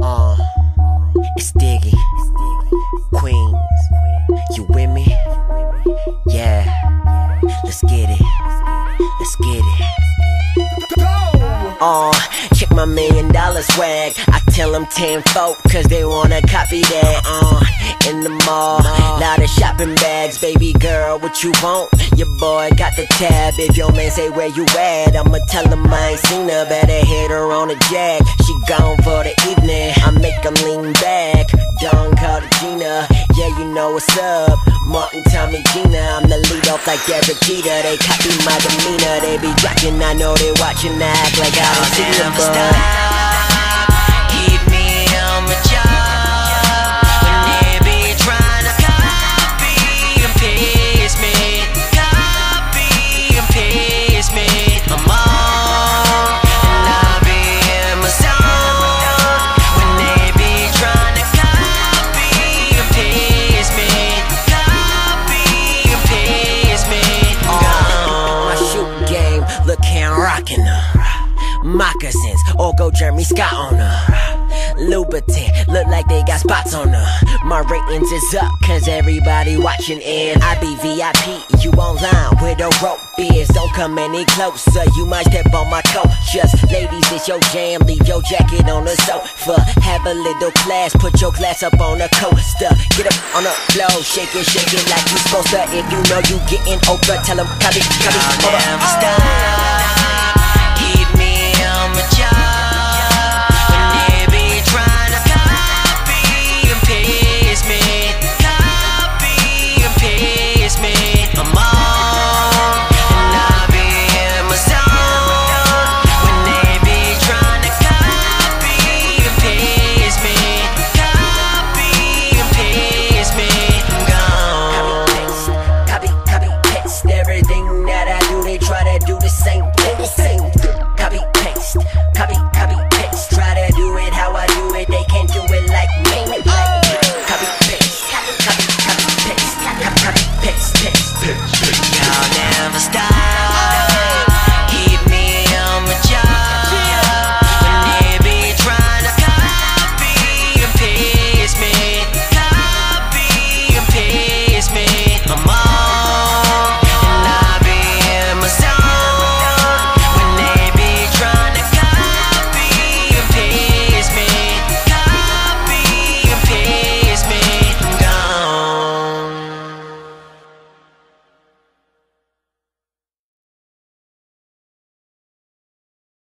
Uh, it's Diggy, Queens. You with me? Yeah. Let's get it. Let's get it. Uh, check my million dollar swag. I tell them 10 folk, cause they wanna copy that. Uh, in the mall, lot of shopping bags. Baby girl, what you want? Your boy got the tab. If your man say where you at, I'ma tell him I ain't seen her. Better hit her on a jack. She gone for the evening. I make them lean back. Don't call the Gina. You know what's up. Martin, Tommy, Gina. I'm the lead off like Derek Jeter. They copy my demeanor. They be watching, I know they watching. I act like I don't see them, but. Moccasins, or go Jeremy Scott on her. Louboutin, look like they got spots on her. My ratings is up, cause everybody watching in. I be VIP, you online where the rope is. Don't come any closer, you might step on my coat. Just ladies, it's your jam, leave your jacket on the sofa. Have a little class, put your glass up on the coaster. Get up on the floor, shake it, shake it like you supposed to. If you know you getting over, tell them copy, copy, over.